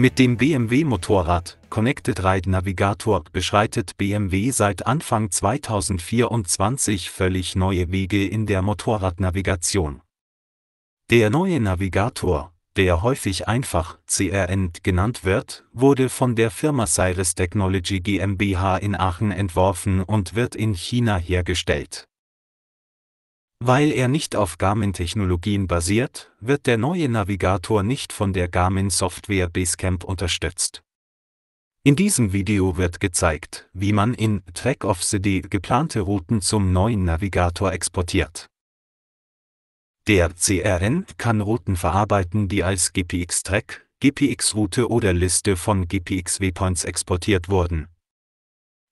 Mit dem BMW Motorrad Connected Ride Navigator beschreitet BMW seit Anfang 2024 völlig neue Wege in der Motorradnavigation. Der neue Navigator, der häufig einfach CRN genannt wird, wurde von der Firma Cyrus Technology GmbH in Aachen entworfen und wird in China hergestellt. Weil er nicht auf Garmin-Technologien basiert, wird der neue Navigator nicht von der Garmin-Software Basecamp unterstützt. In diesem Video wird gezeigt, wie man in Track of the Day geplante Routen zum neuen Navigator exportiert. Der CRN kann Routen verarbeiten, die als GPX-Track, GPX-Route oder Liste von GPX-Waypoints exportiert wurden.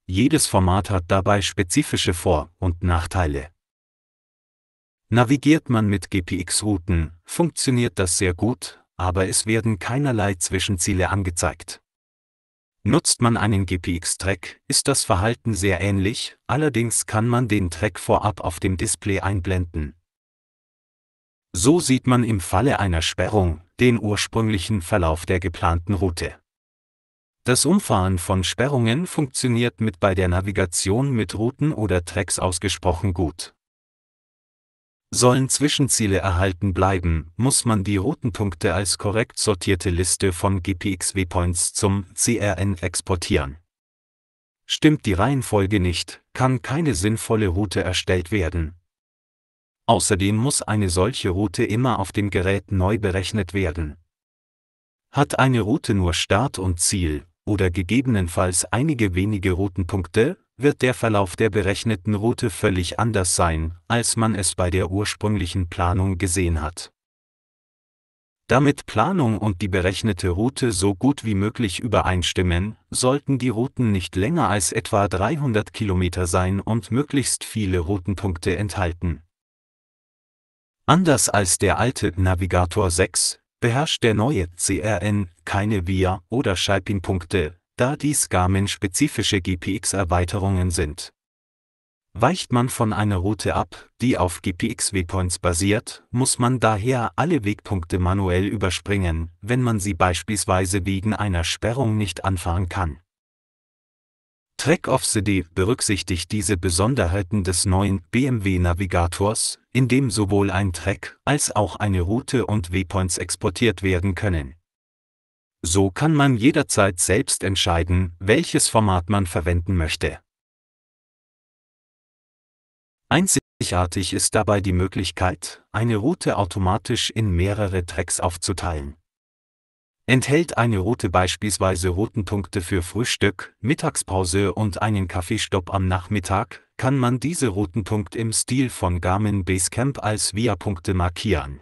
Jedes Format hat dabei spezifische Vor- und Nachteile. Navigiert man mit GPX-Routen, funktioniert das sehr gut, aber es werden keinerlei Zwischenziele angezeigt. Nutzt man einen GPX-Track, ist das Verhalten sehr ähnlich, allerdings kann man den Track vorab auf dem Display einblenden. So sieht man im Falle einer Sperrung den ursprünglichen Verlauf der geplanten Route. Das Umfahren von Sperrungen funktioniert mit bei der Navigation mit Routen oder Tracks ausgesprochen gut. Sollen Zwischenziele erhalten bleiben, muss man die Routenpunkte als korrekt sortierte Liste von GPX-Waypoints zum CRN exportieren. Stimmt die Reihenfolge nicht, kann keine sinnvolle Route erstellt werden. Außerdem muss eine solche Route immer auf dem Gerät neu berechnet werden. Hat eine Route nur Start und Ziel, oder gegebenenfalls einige wenige Routenpunkte, wird der Verlauf der berechneten Route völlig anders sein, als man es bei der ursprünglichen Planung gesehen hat. Damit Planung und die berechnete Route so gut wie möglich übereinstimmen, sollten die Routen nicht länger als etwa 300 Kilometer sein und möglichst viele Routenpunkte enthalten. Anders als der alte Navigator 6 beherrscht der neue CRN keine Via- oder Shaping-Punkte, da dies Garmin-spezifische GPX-Erweiterungen sind. Weicht man von einer Route ab, die auf GPX-Waypoints basiert, muss man daher alle Wegpunkte manuell überspringen, wenn man sie beispielsweise wegen einer Sperrung nicht anfahren kann. Track of Day berücksichtigt diese Besonderheiten des neuen BMW Navigators, indem sowohl ein Track als auch eine Route und Waypoints exportiert werden können. So kann man jederzeit selbst entscheiden, welches Format man verwenden möchte. Einzigartig ist dabei die Möglichkeit, eine Route automatisch in mehrere Tracks aufzuteilen. Enthält eine Route beispielsweise Routenpunkte für Frühstück, Mittagspause und einen Kaffeestopp am Nachmittag, kann man diese Routenpunkt im Stil von Garmin Basecamp als Via-Punkte markieren.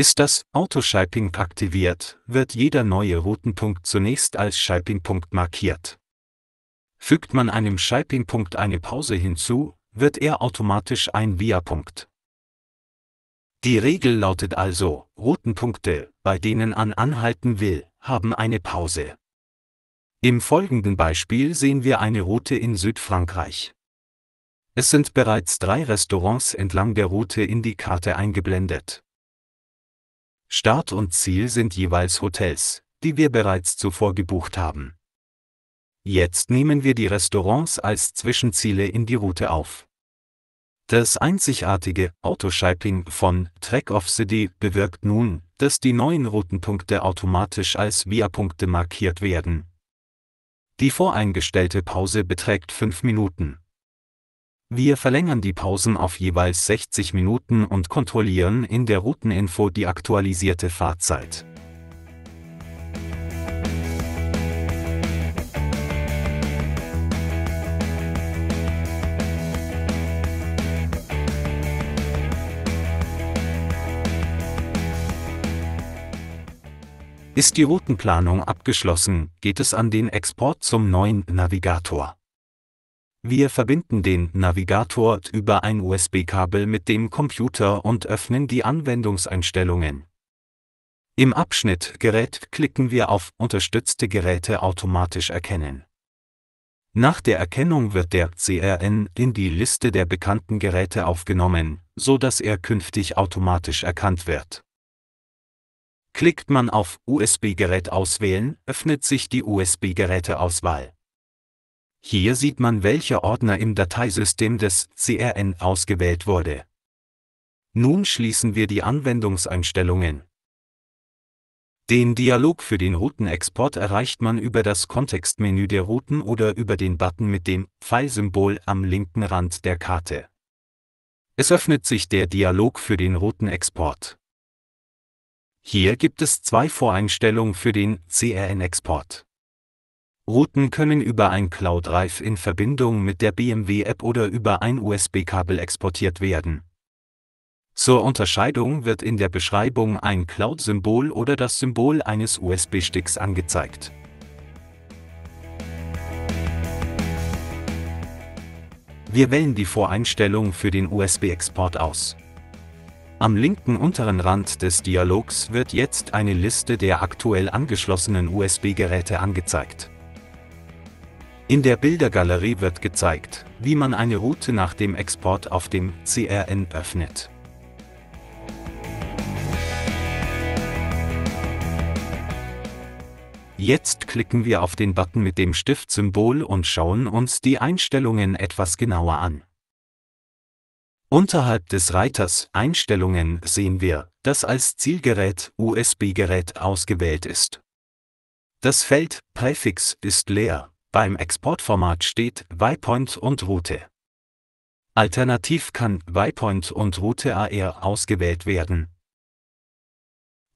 Ist das Autoshiping aktiviert, wird jeder neue Routenpunkt zunächst als Shiping-Punkt markiert. Fügt man einem Shiping-Punkt eine Pause hinzu, wird er automatisch ein Via-Punkt. Die Regel lautet also, Routenpunkte, bei denen an anhalten will, haben eine Pause. Im folgenden Beispiel sehen wir eine Route in Südfrankreich. Es sind bereits drei Restaurants entlang der Route in die Karte eingeblendet. Start und Ziel sind jeweils Hotels, die wir bereits zuvor gebucht haben. Jetzt nehmen wir die Restaurants als Zwischenziele in die Route auf. Das einzigartige Autoshiping von Track of Day bewirkt nun, dass die neuen Routenpunkte automatisch als Via-Punkte markiert werden. Die voreingestellte Pause beträgt 5 Minuten. Wir verlängern die Pausen auf jeweils 60 Minuten und kontrollieren in der Routeninfo die aktualisierte Fahrzeit. Ist die Routenplanung abgeschlossen, geht es an den Export zum neuen Navigator. Wir verbinden den Navigator über ein USB-Kabel mit dem Computer und öffnen die Anwendungseinstellungen. Im Abschnitt Gerät klicken wir auf Unterstützte Geräte automatisch erkennen. Nach der Erkennung wird der CRN in die Liste der bekannten Geräte aufgenommen, so dass er künftig automatisch erkannt wird. Klickt man auf USB-Gerät auswählen, öffnet sich die USB-Geräteauswahl. Hier sieht man, welcher Ordner im Dateisystem des CRN ausgewählt wurde. Nun schließen wir die Anwendungseinstellungen. Den Dialog für den Routenexport erreicht man über das Kontextmenü der Routen oder über den Button mit dem Pfeilsymbol am linken Rand der Karte. Es öffnet sich der Dialog für den Routenexport. Hier gibt es zwei Voreinstellungen für den CRN-Export. Routen können über ein Cloud Drive in Verbindung mit der BMW-App oder über ein USB-Kabel exportiert werden. Zur Unterscheidung wird in der Beschreibung ein Cloud-Symbol oder das Symbol eines USB-Sticks angezeigt. Wir wählen die Voreinstellung für den USB-Export aus. Am linken unteren Rand des Dialogs wird jetzt eine Liste der aktuell angeschlossenen USB-Geräte angezeigt. In der Bildergalerie wird gezeigt, wie man eine Route nach dem Export auf dem CRN öffnet. Jetzt klicken wir auf den Button mit dem Stiftsymbol und schauen uns die Einstellungen etwas genauer an. Unterhalb des Reiters Einstellungen sehen wir, dass als Zielgerät USB-Gerät ausgewählt ist. Das Feld Präfix ist leer, beim Exportformat steht Waypoint und Route. Alternativ kann Waypoint und Route AR ausgewählt werden.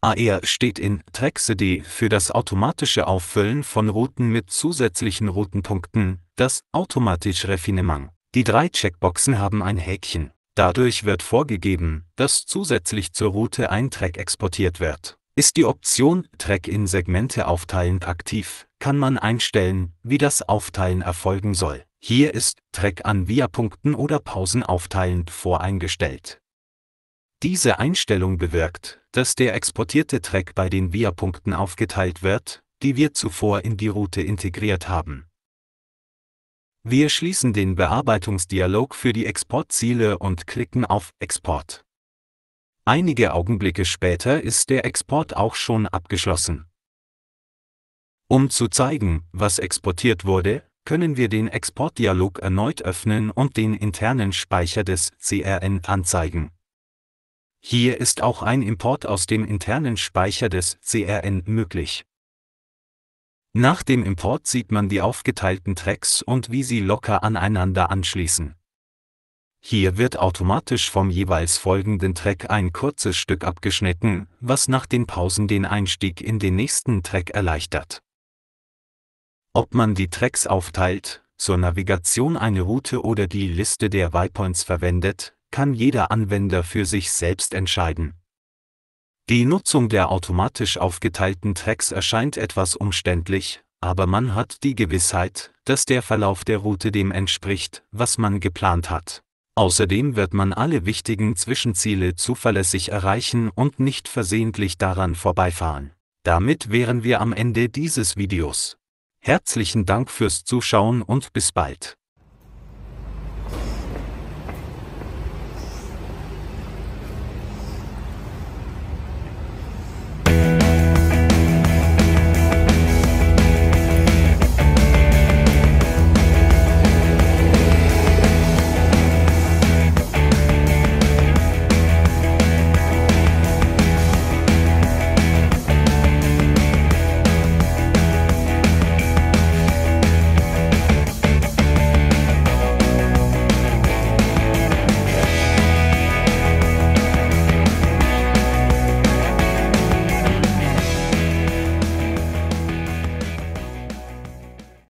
AR steht in TrackCD für das automatische Auffüllen von Routen mit zusätzlichen Routenpunkten, das automatisch Refinement. Die drei Checkboxen haben ein Häkchen. Dadurch wird vorgegeben, dass zusätzlich zur Route ein Track exportiert wird. Ist die Option Track in Segmente aufteilend aktiv, kann man einstellen, wie das Aufteilen erfolgen soll. Hier ist Track an Via-Punkten oder Pausen aufteilend voreingestellt. Diese Einstellung bewirkt, dass der exportierte Track bei den Via-Punkten aufgeteilt wird, die wir zuvor in die Route integriert haben. Wir schließen den Bearbeitungsdialog für die Exportziele und klicken auf Export. Einige Augenblicke später ist der Export auch schon abgeschlossen. Um zu zeigen, was exportiert wurde, können wir den Exportdialog erneut öffnen und den internen Speicher des CRN anzeigen. Hier ist auch ein Import aus dem internen Speicher des CRN möglich. Nach dem Import sieht man die aufgeteilten Tracks und wie sie locker aneinander anschließen. Hier wird automatisch vom jeweils folgenden Track ein kurzes Stück abgeschnitten, was nach den Pausen den Einstieg in den nächsten Track erleichtert. Ob man die Tracks aufteilt, zur Navigation eine Route oder die Liste der Waypoints verwendet, kann jeder Anwender für sich selbst entscheiden. Die Nutzung der automatisch aufgeteilten Tracks erscheint etwas umständlich, aber man hat die Gewissheit, dass der Verlauf der Route dem entspricht, was man geplant hat. Außerdem wird man alle wichtigen Zwischenziele zuverlässig erreichen und nicht versehentlich daran vorbeifahren. Damit wären wir am Ende dieses Videos. Herzlichen Dank fürs Zuschauen und bis bald.